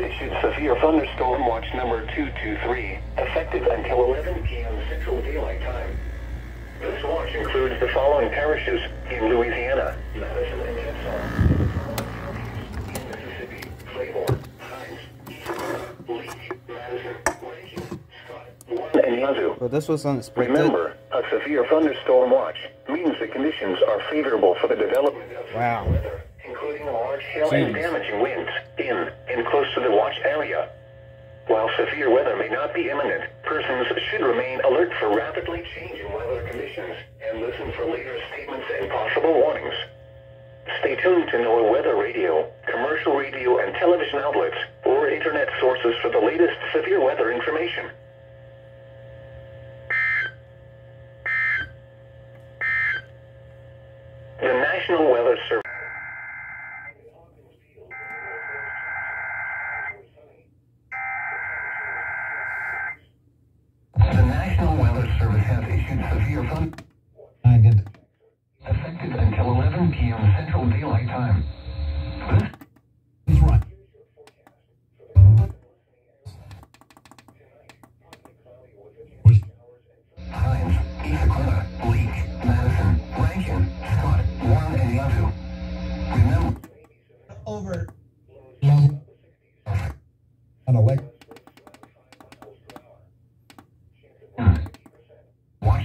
issued severe thunderstorm watch number 223, effective until 11 p.m. Central Daylight Time. This watch includes the following parishes in Louisiana, Madison and Tensas, in Mississippi, Claiborne, Hinds, Leake, Madison, Rankin, Scott, Warren, and Yazoo. This was unexpected. Remember, a severe thunderstorm watch means the conditions are favorable for the development of Wow. severe weather, including large hail and damaging winds in and close to the watch area. While severe weather may not be imminent, persons should remain alert for rapidly changing weather conditions and listen for later statements and possible warnings. Stay tuned to NOAA Weather Radio, commercial radio and television outlets, or internet sources for the latest severe weather information. The National Weather Service. The National Weather Service has issued severe thund I did. effective until 11 p.m. Central Daylight Time.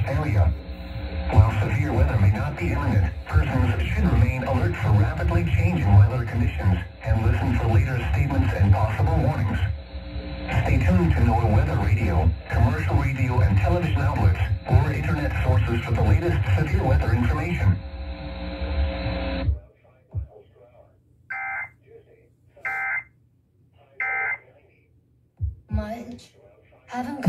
Area. While severe weather may not be imminent, persons should remain alert for rapidly changing weather conditions and listen for later statements and possible warnings. Stay tuned to NOAA Weather Radio, commercial radio and television outlets, or internet sources for the latest severe weather information. Munch. Haven't